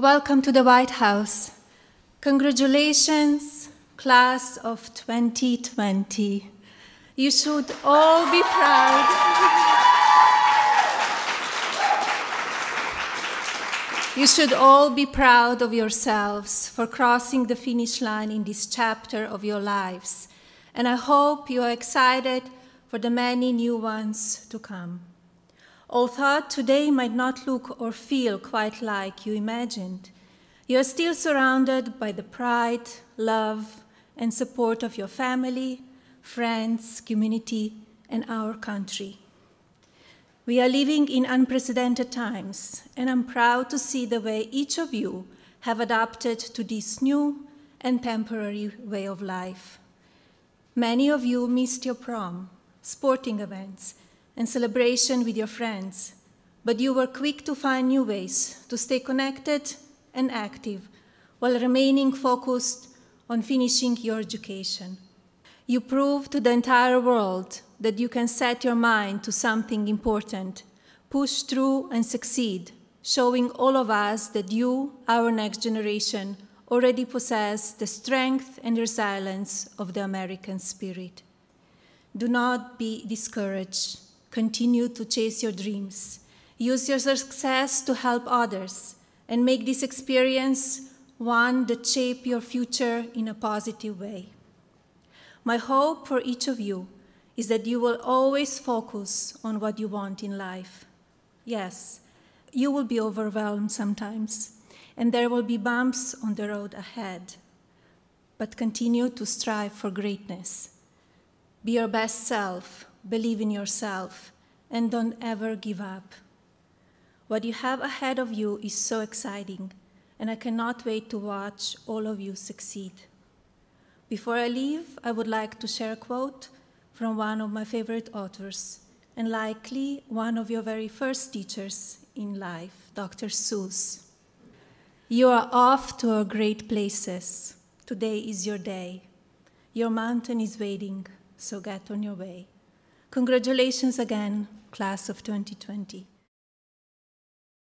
Welcome to the White House. Congratulations, class of 2020. You should all be proud. You should all be proud of yourselves for crossing the finish line in this chapter of your lives. And I hope you are excited for the many new ones to come. Although today might not look or feel quite like you imagined, you are still surrounded by the pride, love, and support of your family, friends, community, and our country. We are living in unprecedented times, and I'm proud to see the way each of you have adapted to this new and temporary way of life. Many of you missed your prom, sporting events, and celebration with your friends, but you were quick to find new ways to stay connected and active while remaining focused on finishing your education. You proved to the entire world that you can set your mind to something important, push through and succeed, showing all of us that you, our next generation, already possess the strength and resilience of the American spirit. Do not be discouraged. Continue to chase your dreams. Use your success to help others and make this experience one that shape your future in a positive way. My hope for each of you is that you will always focus on what you want in life. Yes, you will be overwhelmed sometimes, and there will be bumps on the road ahead. But continue to strive for greatness. Be your best self, believe in yourself, and don't ever give up. What you have ahead of you is so exciting, and I cannot wait to watch all of you succeed. Before I leave, I would like to share a quote from one of my favorite authors, and likely one of your very first teachers in life, Dr. Seuss. You are off to great places. Today is your day. Your mountain is waiting, so get on your way. Congratulations again, class of 2020.